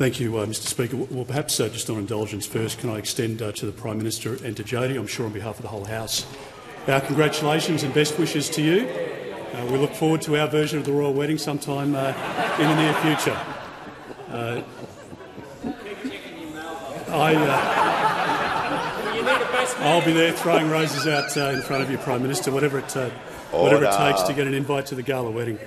Thank you, uh, Mr Speaker. Well, perhaps uh, just on indulgence first, can I extend uh, to the Prime Minister and to Jodie, I'm sure on behalf of the whole House, our congratulations and best wishes to you. Uh, we look forward to our version of the royal wedding sometime uh, in the near future. Uh, I, I'll be there throwing roses out in front of you, Prime Minister, whatever it, whatever it takes to get an invite to the gala wedding.